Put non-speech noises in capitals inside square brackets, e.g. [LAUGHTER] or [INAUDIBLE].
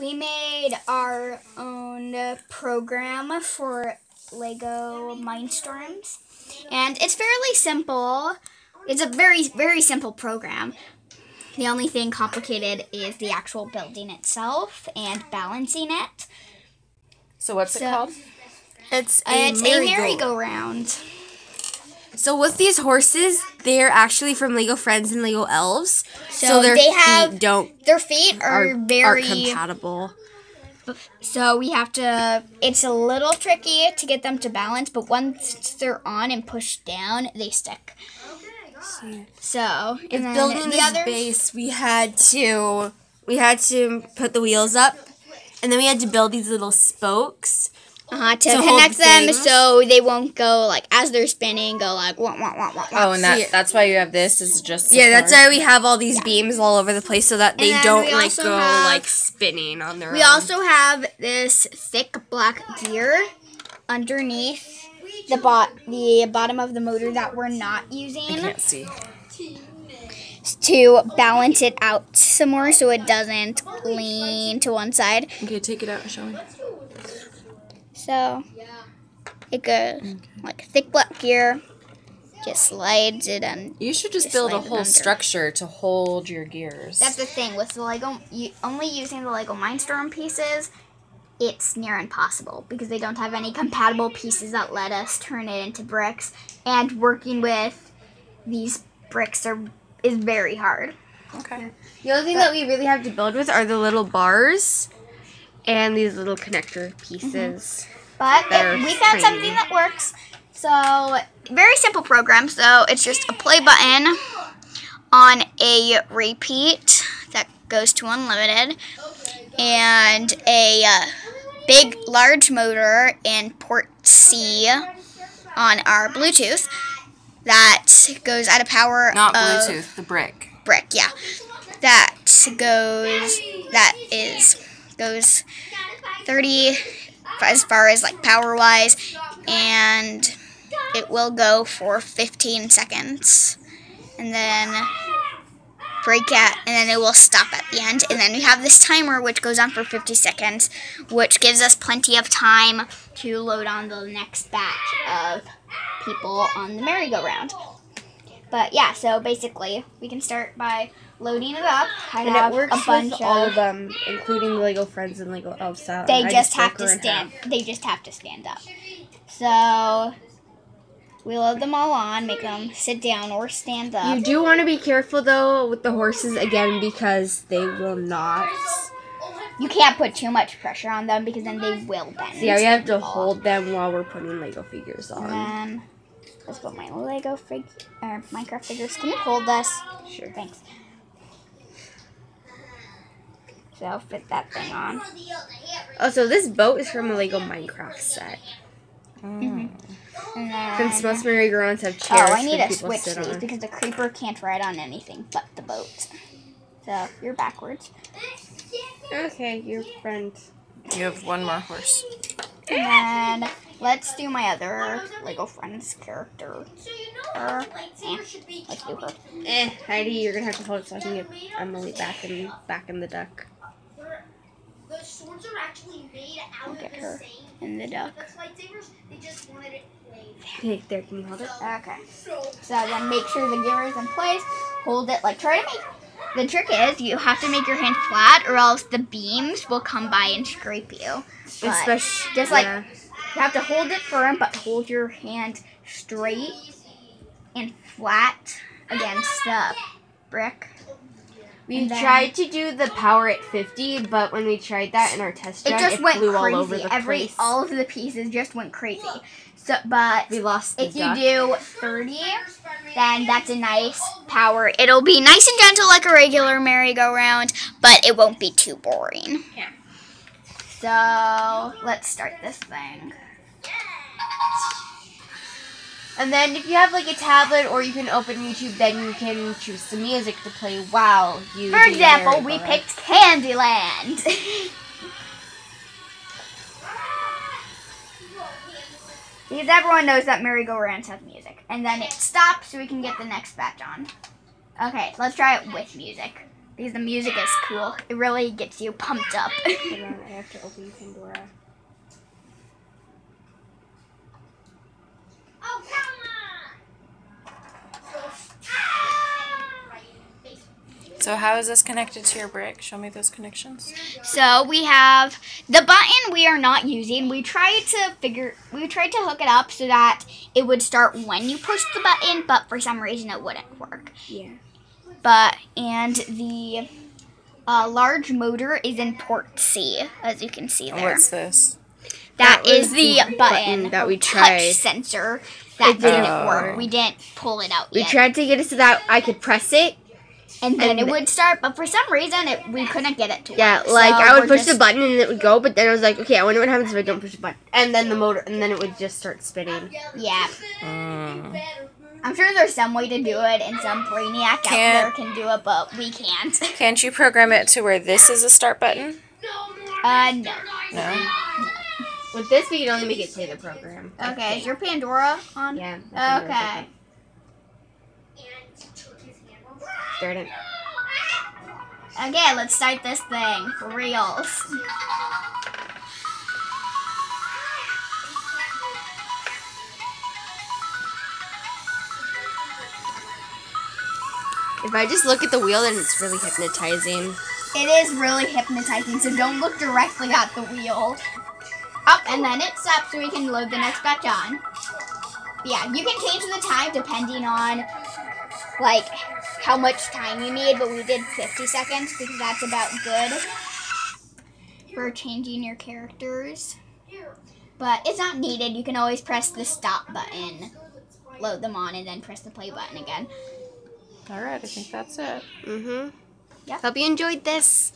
we made our own program for Lego Mindstorms, and it's fairly simple. It's a very, very simple program. The only thing complicated is the actual building itself and balancing it. So what's it called? It's a it's a merry-go-round. merry-go-round. So with these horses, they're actually from Lego Friends and Lego Elves. So, So their they feet have- don't Their feet are, are very aren't compatible. So we have to. It's a little tricky to get them to balance, but once they're on and pushed down, they stick. So and then building the base, we had to we had to put the wheels up, and then we had to build these little spokes. Uh, to, to connect the them things. so they won't go like as they're spinning, go like wah wah wah wah. wah. Oh, and that See- that's why you have this is just Yeah, that's why we have all these beams all over the place so that they don't like go have- like spinning on their own. We own. also have this thick black gear underneath the bot the bottom of the motor that we're not using. I using can't see. to balance it out some more so it doesn't lean to one side. Okay, take it out and show me. So it goes like thick black gear, just slides it and You should just Just build a whole structure to hold your gears. that's the thing with the Lego. You, only using the Lego Mindstorm pieces, it's near impossible because they don't have any compatible pieces that let us turn it into bricks. And working with these bricks are is very hard. okay. The only thing that we really have to build with are the little bars and these little connector pieces. Mm-hmm. But it, we found something that works. So very simple program. So it's just a play button on a repeat that goes to unlimited, and a uh, big large motor in port C on our Bluetooth that goes out of power. Not of- Bluetooth, the brick. brick, yeah. That goes that is goes 30 as far as like power wise and it will go for 15 seconds and then brake at and then it will stop at the end and then we have this timer which goes on for 50 seconds which gives us plenty of time to load on the next batch of people on the merry-go-round. But yeah, so basically, we can start by loading it up. I And have it works a bunch with all of. them, incling Lego Friends and Lego Elves. So they I just have to stand. half. They just have to stand up. So we load them all on, make them sit down or stand up. You do want to be careful though with the horses again because they will not. You can't put too much pressure on them because then they will bend. Yeah, we have to and hold them while we're putting Lego figures And on. then let's put my Lego fig or Minecraft figures. Can you hold this? Sure. Thanks. So I'll fit that thing on. Oh, so this boat is from a Lego Minecraft set. And then Since most merry-go-rounds have chairs Oh, I need for to switch these on. because the creeper can't ride on anything but the boat. So you're backwards. Okay, your friend. You have one more horse. And then let's do my other Lego Friends character. Her. Eh, let's do her. Eh, Heidi, you're gonna have to hold it so I can get Emily back in back in the duck. The swords are actually made out Get of her the same in the duck. that's lightsabers. They just wanted it played. Okay, there, can you hold it? Okay. So then make sure the gear is in place. Hold it like try to make. The trick is you have to make your hand flat, or else the beams will come by and scrape you. But Especially just like yeah. You have to hold it firm, but hold your hand straight and flat against the brick. We and tried to do the power at 50, but when we tried that in our test drive, It just it went flew crazy. all over the Every place. all of the pieces just went crazy. So, but we lost if you do 30, then that's a nice power. It'll be nice and gentle like a regular merry-go-round, but it won't be too boring. Yeah. So let's start this thing. And then if you have like a tablet or you can open YouTube, then you can choose some music to play while you. For example, we merry-go-round. picked Candyland. [LAUGHS] because everyone knows that merry-go-rounds have music. And then it stops so we can get the next batch on. Okay, let's try it with music. because the music is cool. It really gets you pumped up. [LAUGHS] Hold on, I have to open Pandora. So how is this connected to your brick? Show me those connections. So we have the button we are not using. We tried to figure we tried to hook it up so that it would start when you push the button, but for some reason it wouldn't work. Yeah. But and the uh, large motor is in port C, as you can see there. What's this? That That was is the the button, button that we tried touch tried. sensor that It didn't didn't work. work. We didn't pull it out yet. We yet, tried to get it so that I could press it. And then and- it would start. But for some reason, it we couldn't get it to Yeah, work. like So I would we're push the button and it would go, but then I was like, okay, I wonder what happens if I don't push the button. And then the motor, and then it would just start spinning. Yeah, Mm. I'm sure there's some way to do it, and some brainiac out Can't- there can do it, but we can't. [LAUGHS] Can't you program it to where this is a start button? Uh, no. No. With this, we can only make it play the program. I Okay, is your Pandora on? Yeah. I think Okay. that's okay. It. Okay, let's start this thing for reals. If I just look at the wheel, then it's really hypnotizing. It is really hypnotizing, so don't look directly at the wheel. Up, and then it stops so we can load the next batch on. Yeah, you can change the time depending on, like, how much time you need, but we did 50 seconds because that's about good for changing your characters. But it's not needed. You can always press the stop button, load them on, and then press the play button again. All right, I think that's it. Mm-hmm. Yeah. Hope you enjoyed this.